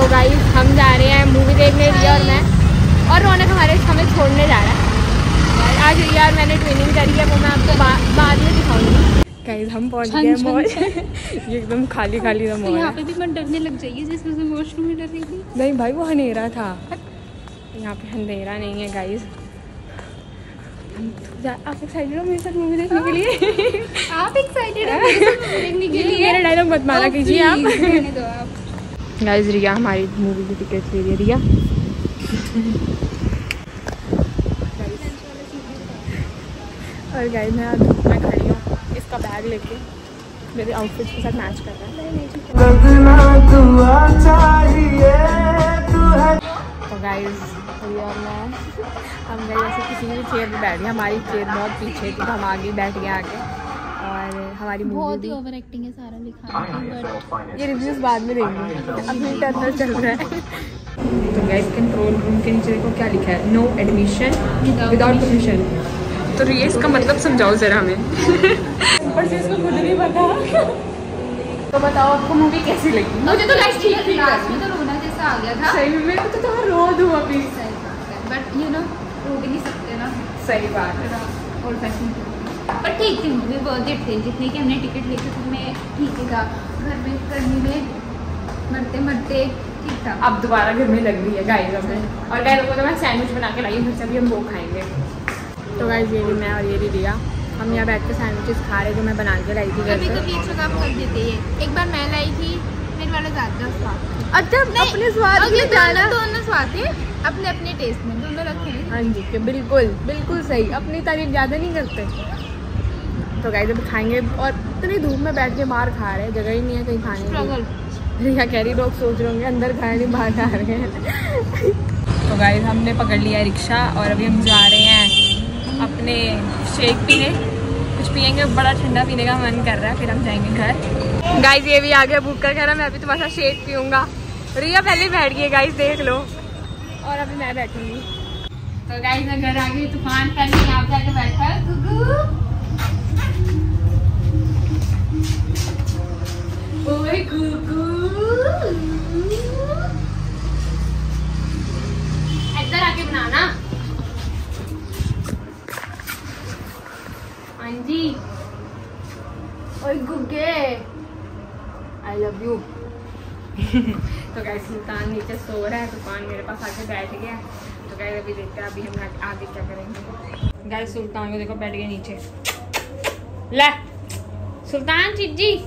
तो गाइस हम जा रहे हैं मूवी देखने रिया और मैं। और रौनक हमारे हमें छोड़ने जा रहा है। आज रिया और मैंने ट्रेनिंग करी है वो मैं आपको बा, बाद में दिखाऊँगी। गाइस हम पहुँच गए मॉल ये एकदम खाली खाली सा मॉल यहाँ पे भी मैं डरने लग जाइए जिसमें से वॉशरूम में डर रही थी। नहीं भाई वो अंधेरा था। यहाँ पे अंधेरा नहीं है गाइस आप एक्साइटेड हो मेरे साथ मूवी देखने के लिए? आप एक्साइटेड हो मेरे साथ मूवी देखने के लिए? मेरा डायलॉग मत मारा Oh, कीजिए आप। गाइस रिया हमारी मूवी की टिकट ले रही है रिया और गाइस मैं आज में खड़ी हूँ इसका बैग लेके। मेरे आउटफिट के साथ मैच कर रहा है। तो रिया मैं, हम गए ऐसे किसी भी चेयर पे बैठ गए हमारी चेयर बहुत पीछे थी तो हम आगे बैठ गए और हमारी बहुत ही ओवर एक्टिंग है सारा लिखा ये रिव्यूज़ बाद में देंगे। अभी टर्नर चल रहा है। तो गाइस कंट्रोल रूम के नीचे देखो क्या लिखा है? नो एडमिशन विदाउट परमिशन तो ये इसका मतलब समझाओ जरा हमें। ऊपर से इसको खुद नहीं पता। तो बताओ आपको मूवी कैसी लगी? मुझे तो गाइस ठीक थी लास्ट में तो रोना जैसा आ गया था। सही में को तो थोड़ा रो दूँ अभी। बट यू नो रो भी नहीं सकते ना। सही बात है। ओल्ड फ़ैशन पर ठीक थी मूवी इट थे जितने की हमने टिकट ली थी उसमें ठीक ही था। घर में गर्मी में मरते मरते ठीक था। अब दोबारा घर में लग रही है गाइस हमें और गाइस को तो मैं सैंडविच बना के लाई हूँ फिर से अभी हम वो खाएँगे। तो गाइस ये भी मैं और ये भी लिया हम यहाँ बैठ के सैंडविचेस खा रहे जो मैं बना के लाई थी घर कभी कभी एक काम कर देते हैं। एक बार मैं लाई थी मेरे वाला ज़्यादा स्वाद अच्छा अपने स्वाद के जाना दोनों स्वाद थे अपने अपने टेस्ट में दोनों रखे हैं। हाँ जी कि बिल्कुल बिल्कुल सही। अपनी तारीफ़ ज़्यादा नहीं करते। तो गाइस अभी खाएँगे। और इतनी धूप में बैठ के बाहर खा रहे हैं। जगह ही नहीं है कहीं खाने की। रिया कह रही लोग सोच रहे होंगे अंदर खाए नहीं बाहर खा रहे हैं। तो गाइस हमने पकड़ लिया रिक्शा और अभी हम जा रहे हैं अपने शेक पीने। कुछ पियेंगे बड़ा ठंडा पीने का मन कर रहा है फिर हम जाएँगे घर। गाइस ये भी आ गया भूख कर कह रहा मैं अभी तुम्हारा शेक पीऊँगा। रिया पहले बैठ गई गाइस देख लो। और अभी मैं बैठूँगी। तो गाइस मैं घर आ गई तूफ़ान पहले यहाँ पे आके बैठा हाँ जी। ओए गुगे आई लव यू तो गाय सुल्तान नीचे सो रहा है सुल्तान मेरे पास आके बैठ गया तो गाय अभी देखते हैं, अभी हम आगे- क्या करेंगे। गाय सुल्तान को देखो, बैठ गया नीचे। ले। सुल्तान चिज्जी